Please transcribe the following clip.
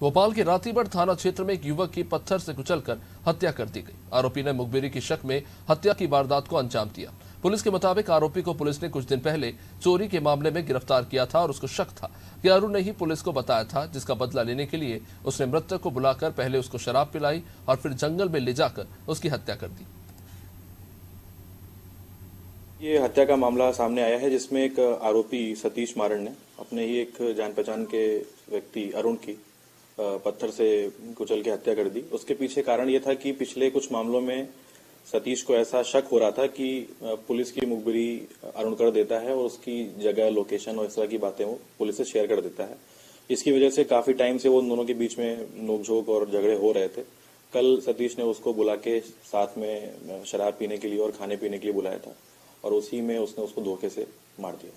भोपाल के रातीबड़ थाना क्षेत्र में एक युवक की पत्थर से कुचलकर हत्या कर दी गई। आरोपी ने मुखबिरी की शक में हत्या की वारदात को अंजाम दिया। पुलिस के मुताबिक आरोपी को पुलिस ने कुछ दिन पहले चोरी के मामले में गिरफ़्तार किया था और उसको शक था कि अरुण ने ही पुलिस को बताया था, जिसका बदला लेने के लिए उसने मृतक को बुलाकर पहले उसको शराब पिलाई और फिर जंगल में ले जाकर उसकी हत्या कर दी। ये हत्या का मामला सामने आया है, जिसमें एक आरोपी सतीश मारण ने अपने ही एक जान पहचान के व्यक्ति अरुण की। पत्थर से कुचल के हत्या कर दी। उसके पीछे कारण यह था कि पिछले कुछ मामलों में सतीश को ऐसा शक हो रहा था कि पुलिस की मुखबिरी अरुण कर देता है और उसकी जगह लोकेशन और इस तरह की बातें वो पुलिस से शेयर कर देता है। इसकी वजह से काफ़ी टाइम से वो उन दोनों के बीच में नोकझोंक और झगड़े हो रहे थे। कल सतीश ने उसको बुला के साथ में शराब पीने के लिए और खाने पीने के लिए बुलाया था और उसी में उसने उसको धोखे से मार दिया।